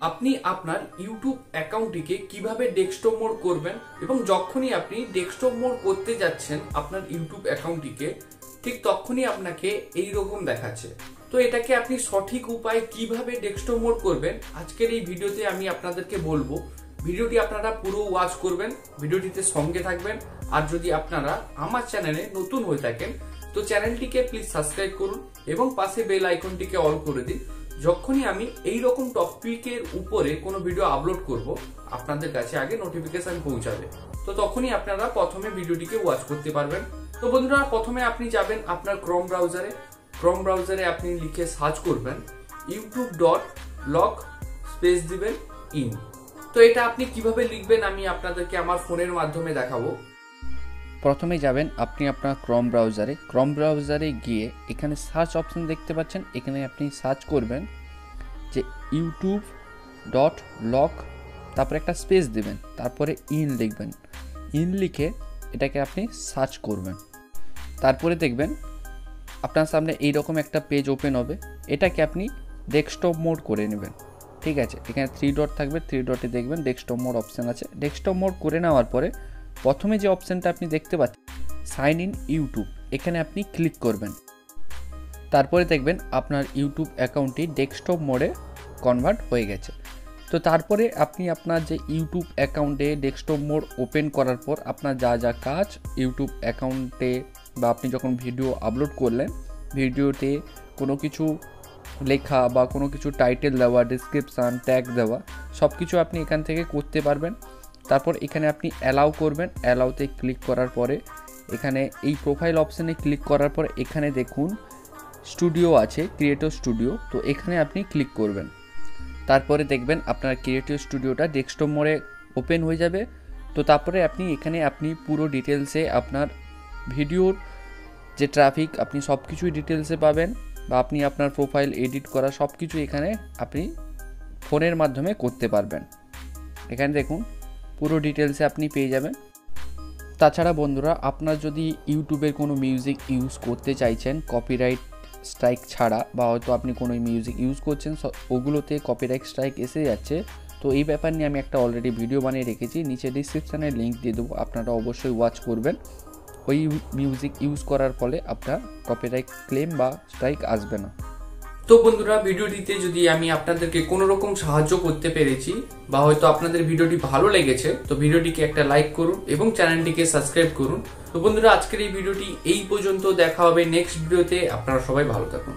আপনি আপনার ইউটিউব অ্যাকাউন্টটিকে কীভাবে ডেস্কটপ মোড করবেন এবং যখনই আপনি ডেস্কটপ মোড করতে যাচ্ছেন আপনার ইউটিউব অ্যাকাউন্টটিকে, ঠিক তখনই আপনাকে এই রকম দেখাচ্ছে। তো এটাকে আপনি সঠিক উপায়ে কীভাবে ডেস্কটপ মোড করবেন, আজকের এই ভিডিওতে আমি আপনাদেরকে বলব। ভিডিওটি আপনারা পুরো ওয়াচ করবেন, ভিডিওটিতে সঙ্গে থাকবেন। আর যদি আপনারা আমার চ্যানেলে নতুন হয়ে থাকেন, তো চ্যানেলটিকে প্লিজ সাবস্ক্রাইব করুন এবং পাশে বেল আইকনটিকে অল করে দিন। যখনই আমি এই রকম টপিকের উপরে কোনো ভিডিও আপলোড করব, আপনাদের কাছে আগে নোটিফিকেশন পৌঁছাবে। তো তখনই আপনারা প্রথমে ভিডিওটিকে ওয়াচ করতে পারবেন। তো বন্ধুরা, প্রথমে আপনি যাবেন আপনার ক্রোম ব্রাউজারে ক্রোম ব্রাউজারে আপনি লিখে সার্চ করবেন ইউটিউব ডট লক স্পেস দিবেন ইন তো এটা আপনি কীভাবে লিখবেন আমি আপনাদেরকে আমার ফোনের মাধ্যমে দেখাবো। প্রথমে যাবেন আপনি আপনার ক্রম ব্রাউজারে ক্রম ব্রাউজারে গিয়ে এখানে সার্চ অপশন দেখতে পাচ্ছেন। এখানে আপনি সার্চ করবেন যে ইউটিউব ডট লক তারপরে একটা স্পেস দেবেন, তারপরে ইন লিখবেন। ইন লিখে এটাকে আপনি সার্চ করবেন। তারপরে দেখবেন আপনার সামনে এইরকম একটা পেজ ওপেন হবে। এটাকে আপনি ডেস্কটপ মোড করে নেবেন। ঠিক আছে? এখানে থ্রি ডট থাকবে। থ্রি ডটে দেখবেন ডেস্কটপ মোড অপশান আছে। ডেস্কটপ মোড করে নেওয়ার পরে প্রথমে যে অপশানটা আপনি দেখতে পাচ্ছেন, সাইন ইন ইউটিউব, এখানে আপনি ক্লিক করবেন। তারপরে দেখবেন আপনার ইউটিউব অ্যাকাউন্টটি ডেস্কটপ মোডে কনভার্ট হয়ে গেছে। তো তারপরে আপনি আপনার যে ইউটিউব অ্যাকাউন্টে ডেস্কটপ মোড ওপেন করার পর আপনার যা যা কাজ ইউটিউব অ্যাকাউন্টে বা আপনি যখন ভিডিও আপলোড করলেন, ভিডিওতে কোনো কিছু লেখা বা কোনো কিছু টাইটেল দেওয়া ডিসক্রিপশান ট্যাগ দেওয়া সব কিছু আপনি এখান থেকে করতে পারবেন। তারপর এখানে আপনি অ্যালাউ করবেন অ্যালাউতে ক্লিক করার পরে এখানে এই প্রোফাইল অপশানে ক্লিক করার পর এখানে দেখুন স্টুডিও আছে ক্রিয়েটিভ স্টুডিও তো এখানে আপনি ক্লিক করবেন। তারপরে দেখবেন আপনার ক্রিয়েটিভ স্টুডিওটা ডেস্কটপ মোড়ে ওপেন হয়ে যাবে। তো তারপরে আপনি এখানে আপনি পুরো ডিটেলসে আপনার ভিডিওর যে ট্রাফিক আপনি সব কিছুই ডিটেলসে পাবেন বা আপনি আপনার প্রোফাইল এডিট করা সব কিছু এখানে আপনি ফোনের মাধ্যমে করতে পারবেন। এখানে দেখুন পুরো ডিটেলসে আপনি পেয়ে যাবেন। তাছাড়া বন্ধুরা, আপনার যদি ইউটিউবের কোনো মিউজিক ইউজ করতে চাইছেন কপিরাইট স্ট্রাইক ছাড়া বা হয়তো আপনি কোনো মিউজিক ইউজ করছেন ওগুলোতে কপিরাইট স্ট্রাইক এসে যাচ্ছে, তো এই ব্যাপার নিয়ে আমি একটা অলরেডি ভিডিও বানিয়ে রেখেছি। নিচে ডিসক্রিপশানে লিঙ্ক দিয়ে দেবো, আপনারা অবশ্যই ওয়াচ করবেন। ওই মিউজিক ইউজ করার ফলে আপনার কপিরাইট ক্লেম বা স্ট্রাইক আসবে না। তো বন্ধুরা, ভিডিওটিতে যদি আমি আপনাদেরকে কোনো রকম সাহায্য করতে পেরেছি বা হয়তো আপনাদের ভিডিওটি ভালো লেগেছে, তো ভিডিওটিকে একটা লাইক করুন এবং চ্যানেলটিকে সাবস্ক্রাইব করুন। তো বন্ধুরা, আজকের এই ভিডিওটি এই পর্যন্ত। দেখা হবে নেক্সট ভিডিওতে। আপনারা সবাই ভালো থাকুন।